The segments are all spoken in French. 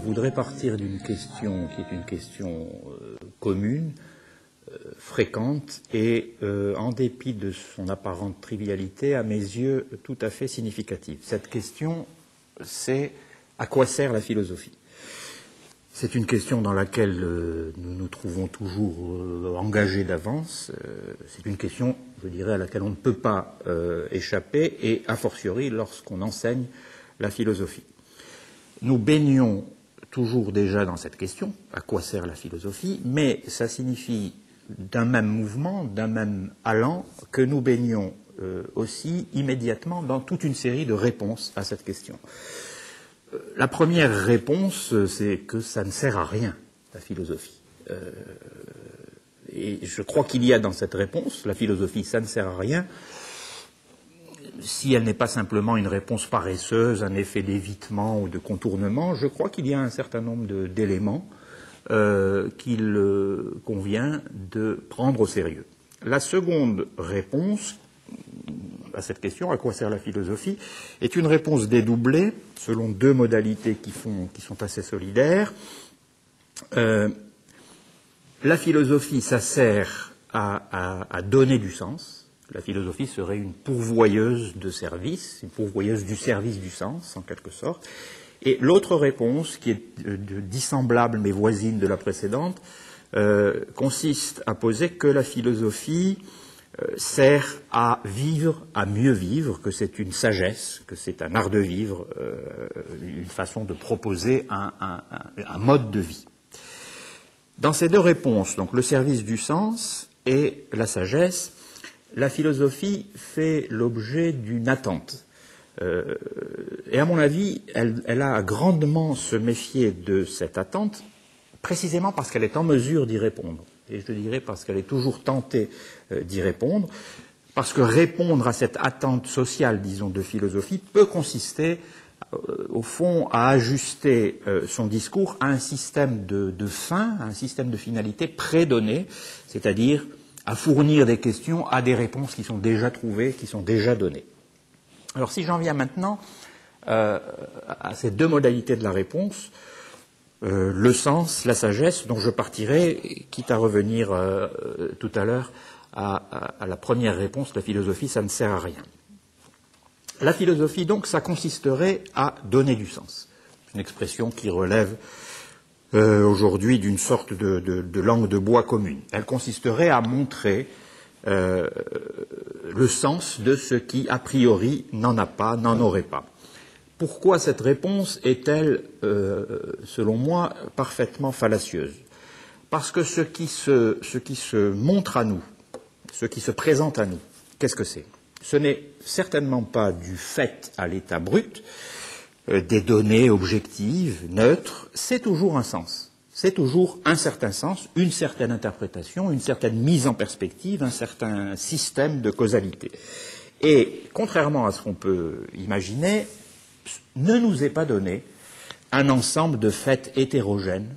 voudrais partir d'une question qui est une question euh, commune, euh, fréquente et, euh, en dépit de son apparente trivialité, à mes yeux tout à fait significative. Cette question, c'est à quoi sert la philosophie? C'est une question dans laquelle nous nous trouvons toujours engagés d'avance. C'est une question, je dirais, à laquelle on ne peut pas échapper, et a fortiori lorsqu'on enseigne la philosophie. Nous baignons toujours déjà dans cette question, à quoi sert la philosophie, mais ça signifie d'un même mouvement, d'un même allant, que nous baignons aussi immédiatement dans toute une série de réponses à cette question. La première réponse, c'est que ça ne sert à rien, la philosophie. Euh, et je crois qu'il y a dans cette réponse, la philosophie, ça ne sert à rien, si elle n'est pas simplement une réponse paresseuse, un effet d'évitement ou de contournement, je crois qu'il y a un certain nombre d'éléments euh, qu'il euh, convient de prendre au sérieux. La seconde réponse, à cette question, à quoi sert la philosophie, est une réponse dédoublée selon deux modalités qui, sont assez solidaires. Euh, la philosophie, ça sert à, donner du sens. La philosophie serait une pourvoyeuse de service, une pourvoyeuse du service du sens, en quelque sorte. Et l'autre réponse, qui est dissemblable mais voisine de la précédente, euh, consiste à poser que la philosophie euh, sert à vivre, à mieux vivre, que c'est une sagesse, que c'est un art de vivre, euh, une façon de proposer un, mode de vie. Dans ces deux réponses, donc le service du sens et la sagesse, la philosophie fait l'objet d'une attente. Euh, et à mon avis, elle, a grandement se méfier de cette attente, précisément parce qu'elle est en mesure d'y répondre et je dirais parce qu'elle est toujours tentée euh, d'y répondre, parce que répondre à cette attente sociale, disons, de philosophie peut consister, euh, au fond, à ajuster euh, son discours à un système de, de fin, à un système de finalité prédonné, c'est-à-dire à fournir des questions à des réponses qui sont déjà trouvées, qui sont déjà données. Alors si j'en viens maintenant euh, à ces deux modalités de la réponse, euh, le sens, la sagesse, dont je partirai, quitte à revenir euh, tout à l'heure à, à, à, la première réponse, la philosophie, ça ne sert à rien. La philosophie, donc, ça consisterait à donner du sens. Une expression qui relève euh, aujourd'hui d'une sorte de, langue de bois commune. Elle consisterait à montrer euh, le sens de ce qui, a priori, n'en a pas, n'en aurait pas. Pourquoi cette réponse est-elle, euh, selon moi, parfaitement fallacieuse? Parce que ce qui, se, ce qui, se, montre à nous, ce qui se présente à nous, qu'est-ce que c'est? Ce n'est certainement pas du fait à l'état brut des données objectives, neutres, c'est toujours un sens. C'est toujours un certain sens, une certaine interprétation, une certaine mise en perspective, un certain système de causalité. Et contrairement à ce qu'on peut imaginer, ne nous est pas donné un ensemble de faits hétérogènes,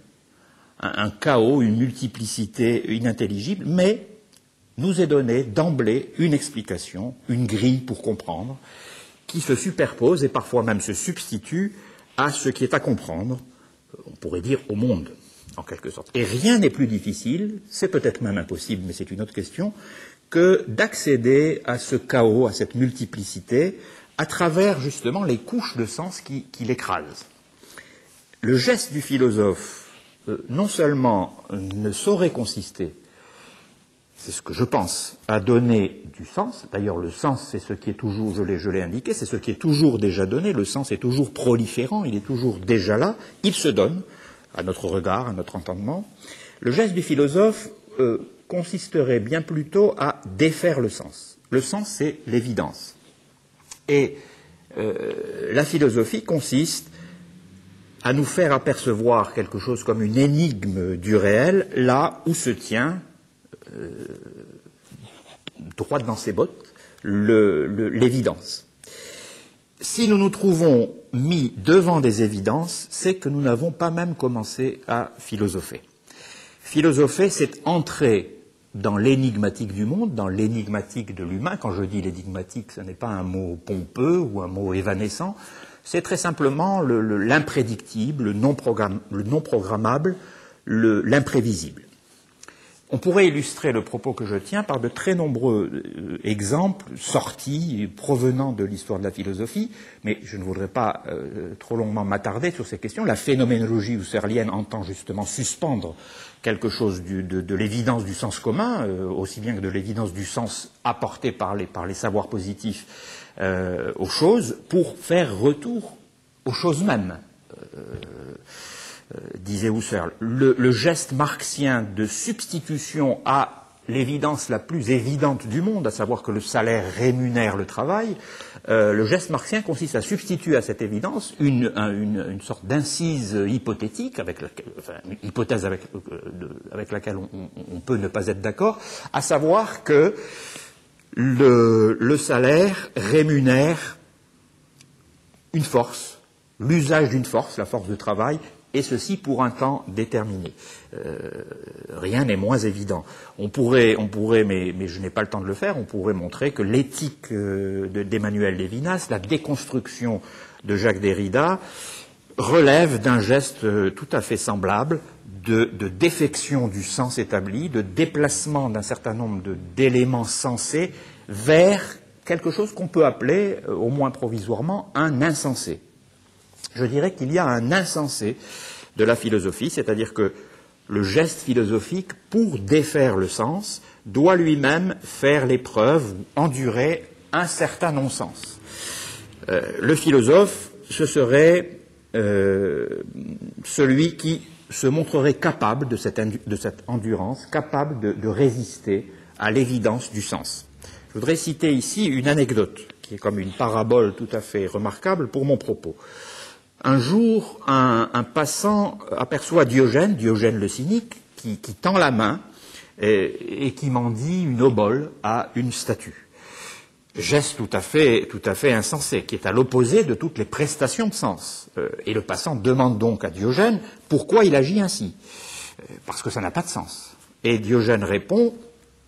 un, un chaos, une multiplicité inintelligible, mais nous est donné d'emblée une explication, une grille pour comprendre, qui se superpose et parfois même se substitue à ce qui est à comprendre, on pourrait dire au monde, en quelque sorte. Et rien n'est plus difficile, c'est peut-être même impossible, mais c'est une autre question, que d'accéder à ce chaos, à cette multiplicité, à travers justement les couches de sens qui, qui l'écrasent. Le geste du philosophe, euh, non seulement ne saurait consister, c'est ce que je pense, à donner du sens, d'ailleurs le sens c'est ce qui est toujours, je l'ai indiqué, c'est ce qui est toujours déjà donné, le sens est toujours proliférant, il est toujours déjà là, il se donne, à notre regard, à notre entendement. Le geste du philosophe euh, consisterait bien plutôt à défaire le sens. Le sens c'est l'évidence. Et euh, la philosophie consiste à nous faire apercevoir quelque chose comme une énigme du réel, là où se tient, euh, droit dans ses bottes, l'évidence. Si nous nous trouvons mis devant des évidences, c'est que nous n'avons pas même commencé à philosopher. Philosopher, c'est entrer dans l'énigmatique du monde, dans l'énigmatique de l'humain. Quand je dis l'énigmatique, ce n'est pas un mot pompeux ou un mot évanescent, c'est très simplement l'imprédictible, le, non programmable, l'imprévisible. On pourrait illustrer le propos que je tiens par de très nombreux euh, exemples sortis provenant de l'histoire de la philosophie, mais je ne voudrais pas euh, trop longuement m'attarder sur ces questions. La phénoménologie husserlienne entend justement suspendre quelque chose de, l'évidence du sens commun, euh, aussi bien que de l'évidence du sens apporté par les, par les savoirs positifs aux choses, pour faire retour aux choses mêmes. Euh, disait Husserl, le, geste marxien de substitution à l'évidence la plus évidente du monde, à savoir que le salaire rémunère le travail, euh, le geste marxien consiste à substituer à cette évidence une, sorte d'incise hypothétique, avec une hypothèse avec, euh, laquelle on, peut ne pas être d'accord, à savoir que le salaire rémunère une force, l'usage d'une force, la force de travail, et ceci pour un temps déterminé. Euh, rien n'est moins évident. On pourrait, on pourrait mais, je n'ai pas le temps de le faire, on pourrait montrer que l'éthique euh, d'Emmanuel Lévinas, la déconstruction de Jacques Derrida, relève d'un geste euh, tout à fait semblable de, défection du sens établi, de déplacement d'un certain nombre d'éléments sensés vers quelque chose qu'on peut appeler, au moins provisoirement, un insensé je dirais qu'il y a un insensé de la philosophie, c'est-à-dire que le geste philosophique, pour défaire le sens, doit lui-même faire l'épreuve ou endurer un certain non-sens. Euh, le philosophe, ce serait euh, celui qui se montrerait capable de cette, endurance, capable de résister à l'évidence du sens. Je voudrais citer ici une anecdote qui est comme une parabole tout à fait remarquable pour mon propos. Un jour, un, passant aperçoit Diogène, Diogène le cynique, qui, tend la main et, qui mendie une obole à une statue. Geste tout à fait, tout à fait insensé, qui est à l'opposé de toutes les prestations de sens. Euh, et le passant demande donc à Diogène pourquoi il agit ainsi. Euh, parce que ça n'a pas de sens. Et Diogène répond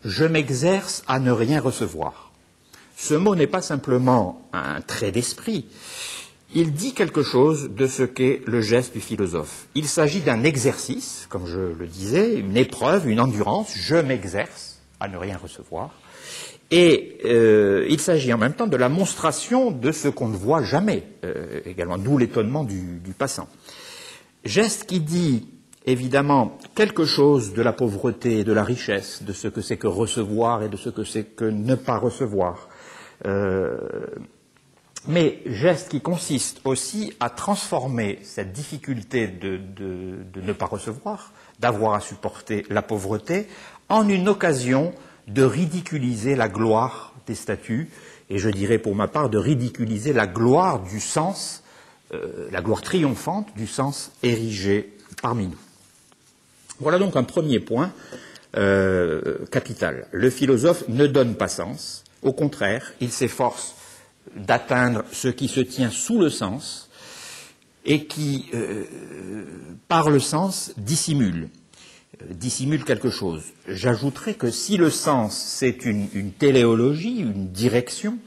Je m'exerce à ne rien recevoir. Ce mot n'est pas simplement un trait d'esprit, il dit quelque chose de ce qu'est le geste du philosophe. Il s'agit d'un exercice, comme je le disais, une épreuve, une endurance. Je m'exerce à ne rien recevoir. Et euh, il s'agit en même temps de la monstration de ce qu'on ne voit jamais, euh, également, d'où l'étonnement du, passant. Geste qui dit évidemment quelque chose de la pauvreté et de la richesse, de ce que c'est que recevoir et de ce que c'est que ne pas recevoir. Euh, mais geste qui consiste aussi à transformer cette difficulté de, ne pas recevoir, d'avoir à supporter la pauvreté, en une occasion de ridiculiser la gloire des statues, et je dirais pour ma part de ridiculiser la gloire du sens, euh, la gloire triomphante du sens érigé parmi nous. Voilà donc un premier point euh, capital. Le philosophe ne donne pas sens, au contraire, il s'efforce d'atteindre ce qui se tient sous le sens et qui, euh, par le sens, dissimule, euh, dissimule quelque chose. J'ajouterais que si le sens, c'est une, téléologie, une direction,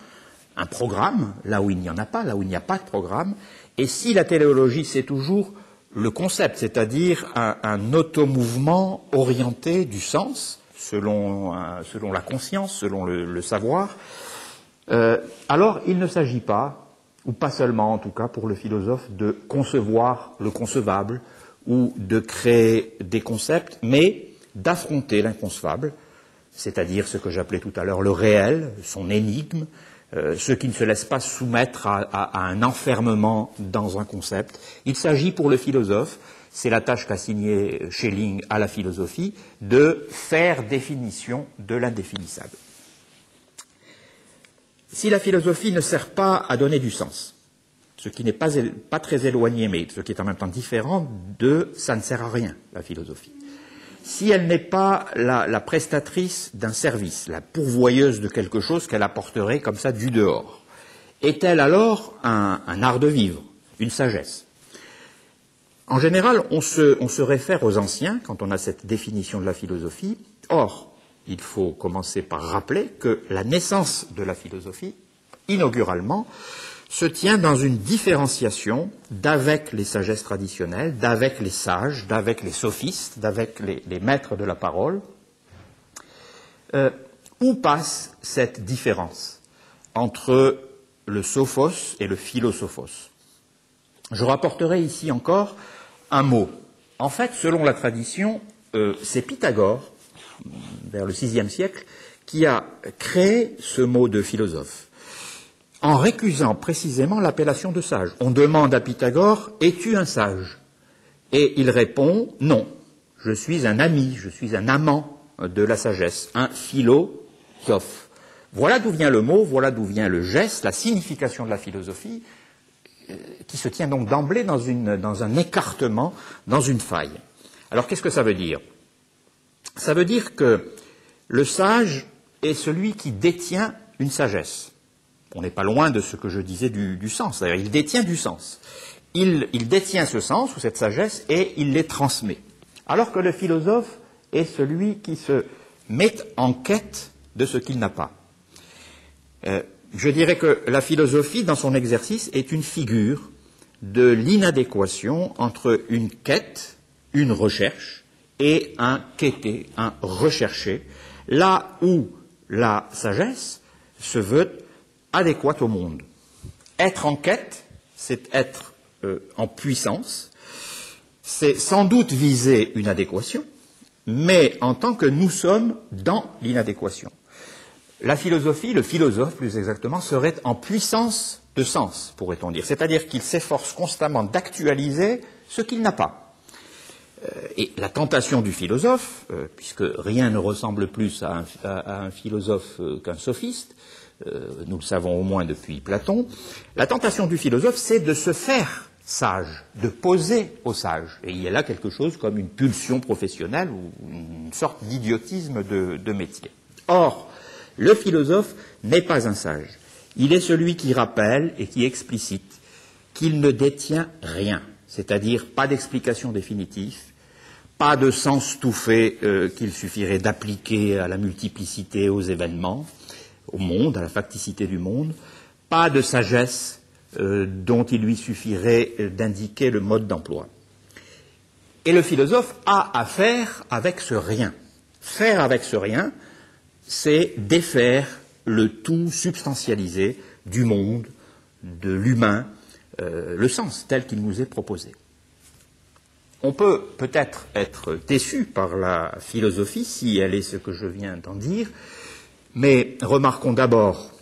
un programme, là où il n'y en a pas, là où il n'y a pas de programme, et si la téléologie, c'est toujours le concept, c'est-à-dire un, automouvement orienté du sens, selon la conscience, selon le savoir, euh, alors il ne s'agit pas, ou pas seulement en tout cas pour le philosophe, de concevoir le concevable ou de créer des concepts, mais d'affronter l'inconcevable, c'est-à-dire ce que j'appelais tout à l'heure le réel, son énigme, euh, ce qui ne se laisse pas soumettre à, un enfermement dans un concept. Il s'agit pour le philosophe, c'est la tâche qu'a signée Schelling à la philosophie, de faire définition de l'indéfinissable si la philosophie ne sert pas à donner du sens, ce qui n'est pas, très éloigné, mais ce qui est en même temps différent de ça ne sert à rien, la philosophie. Si elle n'est pas la, prestatrice d'un service, la pourvoyeuse de quelque chose qu'elle apporterait comme ça du dehors, est-elle alors un, art de vivre, une sagesse? En général, on se, on se réfère aux anciens quand on a cette définition de la philosophie. Or, il faut commencer par rappeler que la naissance de la philosophie, inauguralement, se tient dans une différenciation d'avec les sagesses traditionnelles, d'avec les sages, d'avec les sophistes, d'avec les, maîtres de la parole. Euh, où passe cette différence entre le sophos et le philosophos? Je rapporterai ici encore un mot. En fait, selon la tradition, euh, c'est Pythagore, vers le VIe siècle, qui a créé ce mot de philosophe en récusant précisément l'appellation de sage. On demande à Pythagore Es-tu un sage? Et il répond Non, je suis un ami, je suis un amant de la sagesse, un philosophe. Voilà d'où vient le mot, voilà d'où vient le geste, la signification de la philosophie, euh, qui se tient donc d'emblée dans, dans un écartement, dans une faille. Alors qu'est-ce que ça veut dire? Ça veut dire que le sage est celui qui détient une sagesse. On n'est pas loin de ce que je disais du, sens. D'ailleurs, il détient du sens. Il, détient ce sens ou cette sagesse et il les transmet. Alors que le philosophe est celui qui se met en quête de ce qu'il n'a pas. Euh, je dirais que la philosophie, dans son exercice, est une figure de l'inadéquation entre une quête, une recherche, et un quêter, un rechercher, là où la sagesse se veut adéquate au monde. Être en quête, c'est être euh, en puissance, c'est sans doute viser une adéquation, mais en tant que nous sommes dans l'inadéquation. La philosophie, le philosophe plus exactement, serait en puissance de sens, pourrait-on dire, c'est-à-dire qu'il s'efforce constamment d'actualiser ce qu'il n'a pas. Euh, et la tentation du philosophe, euh, puisque rien ne ressemble plus à un philosophe qu'un sophiste, euh, nous le savons au moins depuis Platon, la tentation du philosophe, c'est de se faire sage, de poser au sage. Et il y a là quelque chose comme une pulsion professionnelle ou une sorte d'idiotisme de métier. Or, le philosophe n'est pas un sage. Il est celui qui rappelle et qui explicite qu'il ne détient rien, c'est-à-dire pas d'explication définitive, pas de sens tout fait euh, qu'il suffirait d'appliquer à la multiplicité aux événements, au monde, à la facticité du monde, pas de sagesse euh, dont il lui suffirait euh, d'indiquer le mode d'emploi. Et le philosophe a à faire avec ce rien. Faire avec ce rien, c'est défaire le tout substantialisé du monde, de l'humain, euh, le sens tel qu'il nous est proposé. On peut peut-être être déçu par la philosophie si elle est ce que je viens d'en dire, mais remarquons d'abord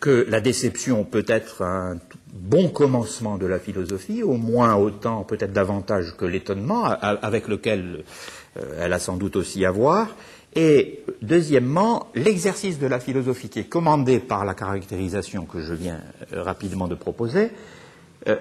que la déception peut être un bon commencement de la philosophie, au moins autant, peut-être davantage que l'étonnement, avec lequel euh, elle a sans doute aussi à voir. Et deuxièmement, l'exercice de la philosophie qui est commandé par la caractérisation que je viens euh, rapidement de proposer, euh,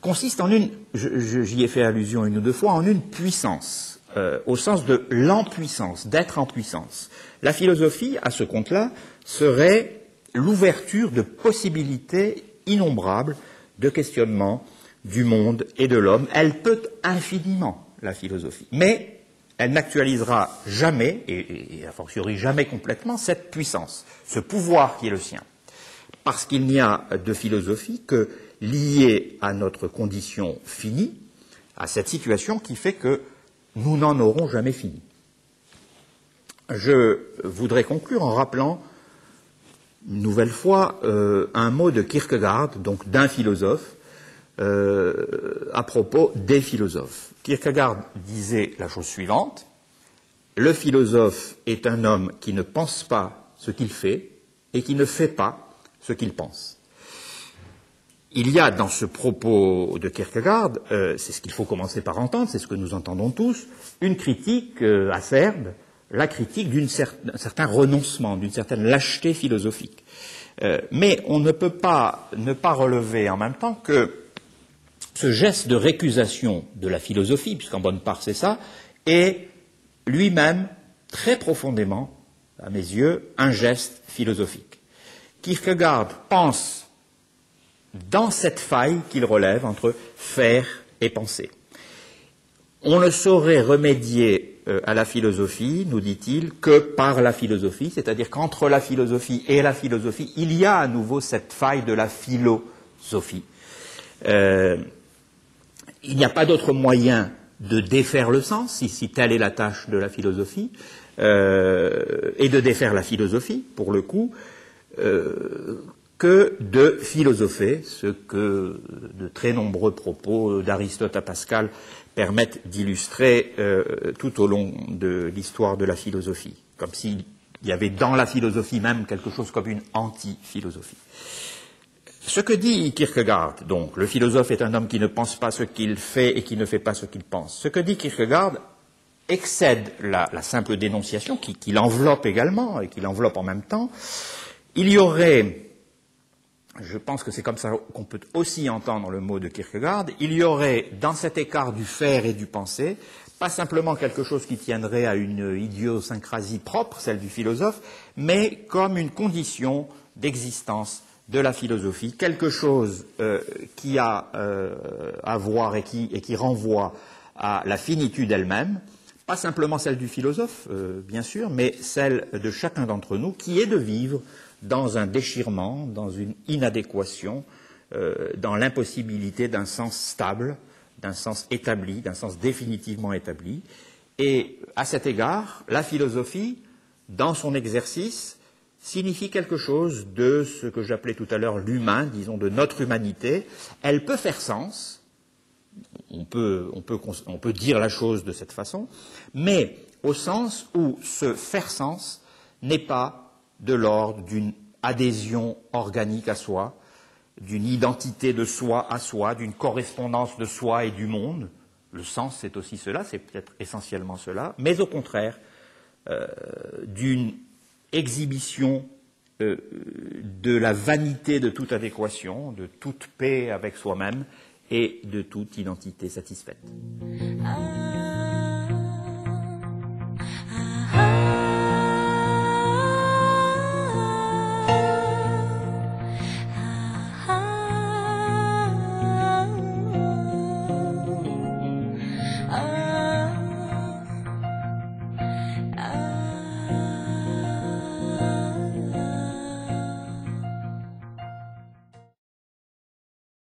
consiste en une, j'y ai fait allusion une ou deux fois, en une puissance, au sens de l'empuissance, d'être en puissance. La philosophie, à ce compte-là, serait l'ouverture de possibilités innombrables de questionnement du monde et de l'homme. Elle peut infiniment, la philosophie, mais elle n'actualisera jamais, et, a fortiori jamais complètement, cette puissance, ce pouvoir qui est le sien. Parce qu'il n'y a de philosophie que liée à notre condition finie, à cette situation qui fait que nous n'en aurons jamais fini. Je voudrais conclure en rappelant une nouvelle fois euh, un mot de Kierkegaard, donc d'un philosophe, euh, à propos des philosophes. Kierkegaard disait la chose suivante le philosophe est un homme qui ne pense pas ce qu'il fait et qui ne fait pas ce qu'il pense. Il y a dans ce propos de Kierkegaard, euh, c'est ce qu'il faut commencer par entendre, c'est ce que nous entendons tous, une critique acerbe la critique d'un certain renoncement, d'une certaine lâcheté philosophique. Euh, mais on ne peut pas ne pas relever en même temps que ce geste de récusation de la philosophie, puisqu'en bonne part c'est ça, est lui-même très profondément, à mes yeux, un geste philosophique. Kierkegaard pense dans cette faille qu'il relève entre faire et penser. On ne saurait remédier euh, à la philosophie, nous dit-il, que par la philosophie, c'est-à-dire qu'entre la philosophie et la philosophie, il y a à nouveau cette faille de la philosophie. Euh, il n'y a pas d'autre moyen de défaire le sens, si, telle est la tâche de la philosophie, euh, et de défaire la philosophie, pour le coup, que de philosopher, ce que de très nombreux propos d'Aristote à Pascal permettent d'illustrer euh, tout au long de l'histoire de la philosophie, comme s'il y avait dans la philosophie même quelque chose comme une anti-philosophie. Ce que dit Kierkegaard, donc, le philosophe est un homme qui ne pense pas ce qu'il fait et qui ne fait pas ce qu'il pense. Ce que dit Kierkegaard excède la, simple dénonciation, qui, qui l'enveloppe également et qui l'enveloppe en même temps. Il y aurait je pense que c'est comme ça qu'on peut aussi entendre le mot de Kierkegaard, il y aurait dans cet écart du faire et du penser, pas simplement quelque chose qui tiendrait à une idiosyncrasie propre, celle du philosophe, mais comme une condition d'existence de la philosophie, quelque chose euh, qui a euh, à voir et qui, renvoie à la finitude elle-même, pas simplement celle du philosophe, euh, bien sûr, mais celle de chacun d'entre nous, qui est de vivre dans un déchirement, dans une inadéquation, dans l'impossibilité d'un sens stable, d'un sens établi, d'un sens définitivement établi. Et à cet égard, la philosophie, dans son exercice, signifie quelque chose de ce que j'appelais tout à l'heure l'humain, disons de notre humanité. Elle peut faire sens, on peut, dire la chose de cette façon, mais au sens où ce faire sens n'est pas de l'ordre d'une adhésion organique à soi, d'une identité de soi à soi, d'une correspondance de soi et du monde. Le sens, c'est aussi cela, c'est peut-être essentiellement cela, mais au contraire, euh, d'une exhibition euh, de la vanité de toute adéquation, de toute paix avec soi-même et de toute identité satisfaite. Ah.